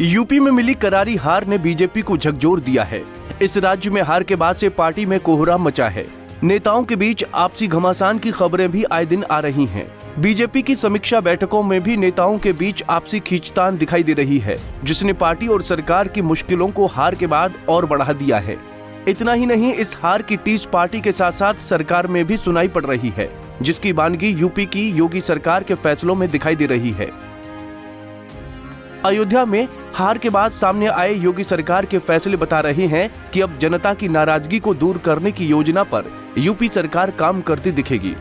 UP में मिली करारी हार ने बीजेपी को झकझोर दिया है। इस राज्य में हार के बाद से पार्टी में कोहरा मचा है। नेताओं के बीच आपसी घमासान की खबरें भी आए दिन आ रही हैं। बीजेपी की समीक्षा बैठकों में भी नेताओं के बीच आपसी खींचतान दिखाई दे रही है, जिसने पार्टी और सरकार की मुश्किलों को हार के बाद और बढ़ा दिया है। इतना ही नहीं, इस हार की टीस पार्टी के साथ साथ सरकार में भी सुनाई पड़ रही है, जिसकी बानगी यूपी की योगी सरकार के फैसलों में दिखाई दे रही है। अयोध्या में हार के बाद सामने आए योगी सरकार के फैसले बता रहे हैं कि अब जनता की नाराज़गी को दूर करने की योजना पर यूपी सरकार काम करती दिखेगी।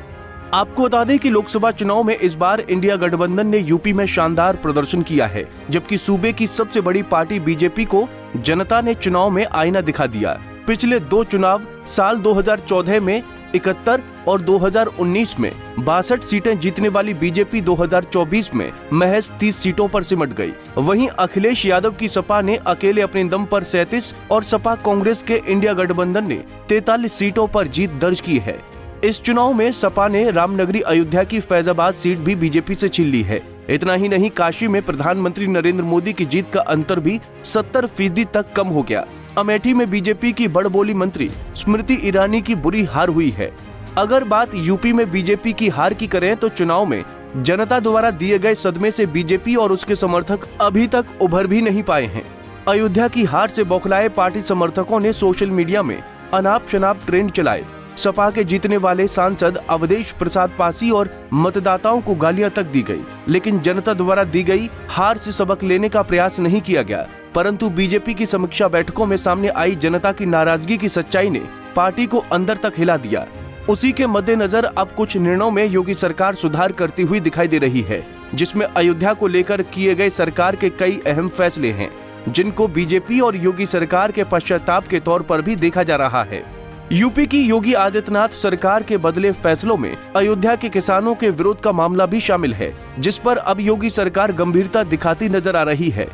आपको बता दें कि लोकसभा चुनाव में इस बार इंडिया गठबंधन ने यूपी में शानदार प्रदर्शन किया है, जबकि सूबे की सबसे बड़ी पार्टी बीजेपी को जनता ने चुनाव में आईना दिखा दिया। पिछले दो चुनाव, साल 2014 में इकहत्तर और 2019 में बासठ सीटें जीतने वाली बीजेपी 2024 में महज 30 सीटों पर सिमट गई। वहीं अखिलेश यादव की सपा ने अकेले अपने दम पर 37 और सपा कांग्रेस के इंडिया गठबंधन ने 43 सीटों पर जीत दर्ज की है। इस चुनाव में सपा ने रामनगरी अयोध्या की फैजाबाद सीट भी बीजेपी से छीन ली है। इतना ही नहीं, काशी में प्रधानमंत्री नरेंद्र मोदी की जीत का अंतर भी 70 फ़ीसदी तक कम हो गया। अमेठी में बीजेपी की बड़बोली मंत्री स्मृति ईरानी की बुरी हार हुई है। अगर बात यूपी में बीजेपी की हार की करें तो चुनाव में जनता द्वारा दिए गए सदमे से बीजेपी और उसके समर्थक अभी तक उभर भी नहीं पाए हैं। अयोध्या की हार से बौखलाए पार्टी समर्थकों ने सोशल मीडिया में अनाप शनाप ट्रेंड चलाए। सपा के जीतने वाले सांसद अवधेश प्रसाद पासी और मतदाताओं को गालियाँ तक दी गई। लेकिन जनता द्वारा दी गई हार से सबक लेने का प्रयास नहीं किया गया। परंतु बीजेपी की समीक्षा बैठकों में सामने आई जनता की नाराज़गी की सच्चाई ने पार्टी को अंदर तक हिला दिया। उसी के मद्देनजर अब कुछ निर्णयों में योगी सरकार सुधार करती हुई दिखाई दे रही है, जिसमें अयोध्या को लेकर किए गए सरकार के कई अहम फैसले हैं, जिनको बीजेपी और योगी सरकार के पश्चाताप के तौर पर भी देखा जा रहा है। यूपी की योगी आदित्यनाथ सरकार के बदले फैसलों में अयोध्या के किसानों के विरोध का मामला भी शामिल है, जिस पर अब योगी सरकार गंभीरता दिखाती नज़र आ रही है।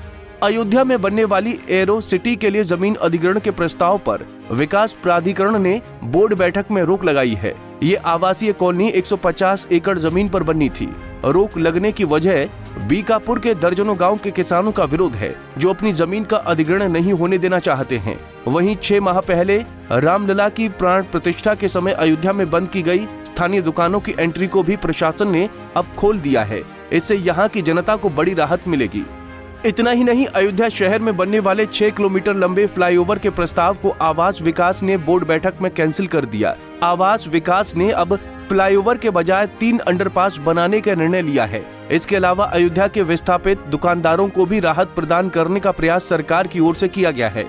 अयोध्या में बनने वाली एरो सिटी के लिए ज़मीन अधिग्रहण के प्रस्ताव पर विकास प्राधिकरण ने बोर्ड बैठक में रोक लगाई है। ये आवासीय कॉलोनी 150 एकड़ ज़मीन पर बननी थी। रोक लगने की वजह बीकापुर के दर्जनों गाँव के किसानों का विरोध है, जो अपनी ज़मीन का अधिग्रहण नहीं होने देना चाहते हैं। वहीं छह माह पहले रामलला की प्राण प्रतिष्ठा के समय अयोध्या में बंद की गई स्थानीय दुकानों की एंट्री को भी प्रशासन ने अब खोल दिया है। इससे यहाँ की जनता को बड़ी राहत मिलेगी। इतना ही नहीं, अयोध्या शहर में बनने वाले छह किलोमीटर लंबे फ्लाईओवर के प्रस्ताव को आवास विकास ने बोर्ड बैठक में कैंसिल कर दिया। आवास विकास ने अब फ्लाईओवर के बजाय तीन अंडरपास बनाने का निर्णय लिया है। इसके अलावा अयोध्या के विस्थापित दुकानदारों को भी राहत प्रदान करने का प्रयास सरकार की ओर से किया गया है।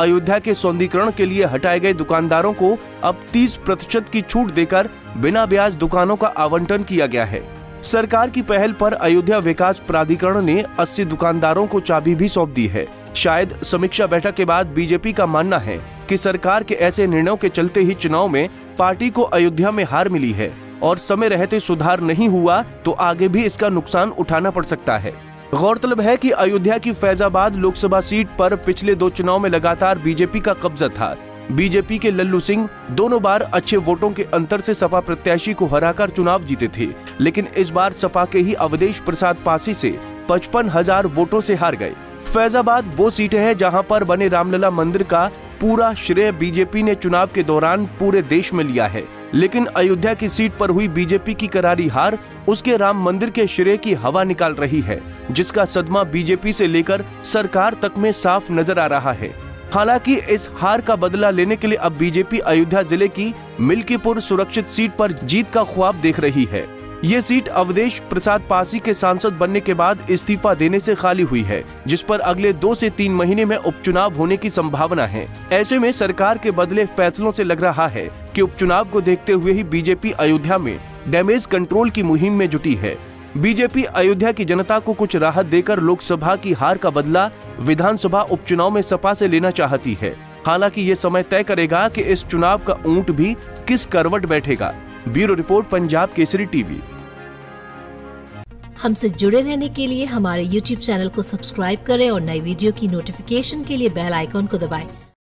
अयोध्या के सौंदीकरण के लिए हटाए गए दुकानदारों को अब 30 प्रतिशत की छूट देकर बिना ब्याज दुकानों का आवंटन किया गया है। सरकार की पहल पर अयोध्या विकास प्राधिकरण ने 80 दुकानदारों को चाबी भी सौंप दी है। शायद समीक्षा बैठक के बाद बीजेपी का मानना है कि सरकार के ऐसे निर्णयों के चलते ही चुनाव में पार्टी को अयोध्या में हार मिली है और समय रहते सुधार नहीं हुआ तो आगे भी इसका नुकसान उठाना पड़ सकता है। गौरतलब है कि अयोध्या की फैजाबाद लोकसभा सीट पर पिछले दो चुनाव में लगातार बीजेपी का कब्जा था। बीजेपी के लल्लू सिंह दोनों बार अच्छे वोटों के अंतर से सपा प्रत्याशी को हराकर चुनाव जीते थे, लेकिन इस बार सपा के ही अवधेश प्रसाद पासी से पचपन हज़ार वोटों से हार गए। फैजाबाद वो सीटें हैं जहाँ पर बने रामलला मंदिर का पूरा श्रेय बीजेपी ने चुनाव के दौरान पूरे देश में लिया है। लेकिन अयोध्या की सीट पर हुई बीजेपी की करारी हार, उसके राम मंदिर के श्रेय की हवा निकाल रही है, जिसका सदमा बीजेपी से लेकर सरकार तक में साफ़ नज़र आ रहा है। हालाँकि इस हार का बदला लेने के लिए अब बीजेपी अयोध्या ज़िले की मिल्कीपुर सुरक्षित सीट पर जीत का ख्वाब देख रही है। ये सीट अवधेश प्रसाद पासी के सांसद बनने के बाद इस्तीफा देने से खाली हुई है, जिस पर अगले दो से तीन महीने में उपचुनाव होने की संभावना है। ऐसे में सरकार के बदले फैसलों से लग रहा है कि उपचुनाव को देखते हुए ही बीजेपी अयोध्या में डैमेज कंट्रोल की मुहिम में जुटी है। बीजेपी अयोध्या की जनता को कुछ राहत देकर लोकसभा की हार का बदला विधानसभा उपचुनाव में सपा से लेना चाहती है। हालाँकि ये समय तय करेगा कि इस चुनाव का ऊँट भी किस करवट बैठेगा। Bureau report, Punjab Kesari TV हमसे जुड़े रहने के लिए हमारे YouTube चैनल को सब्सक्राइब करें और नई वीडियो की नोटिफिकेशन के लिए बेल आइकॉन को दबाएँ।